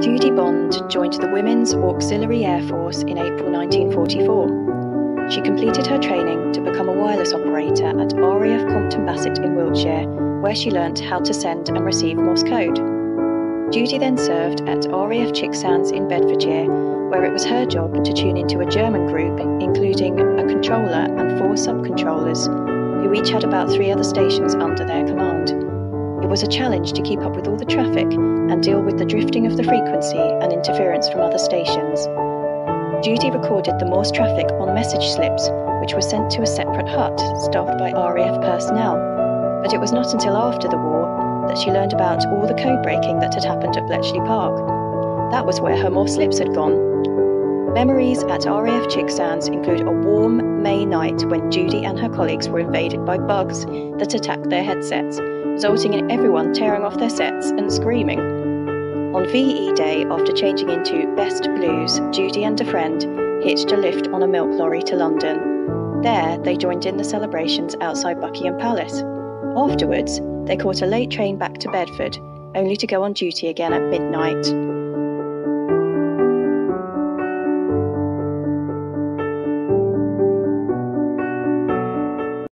Judy Bond joined the Women's Auxiliary Air Force in April 1944. She completed her training to become a wireless operator at RAF Compton Bassett in Wiltshire, where she learnt how to send and receive Morse code. Judy then served at RAF Chicksands in Bedfordshire, where it was her job to tune into a German group, including a controller and four subcontrollers, who each had about three other stations under their command. It was a challenge to keep up with all the traffic and deal with the drifting of the frequency and interference from other stations. Judy recorded the Morse traffic on message slips, which were sent to a separate hut staffed by RAF personnel. But it was not until after the war that she learned about all the code breaking that had happened at Bletchley Park. That was where her Morse slips had gone. Memories at RAF Chicksands include a warm May night when Judy and her colleagues were invaded by bugs that attacked their headsets resulting in everyone tearing off their sets and screaming. On VE Day, after changing into Best Blues, Judy and a friend hitched a lift on a milk lorry to London. There, they joined in the celebrations outside Buckingham Palace. Afterwards, they caught a late train back to Bedford, only to go on duty again at midnight.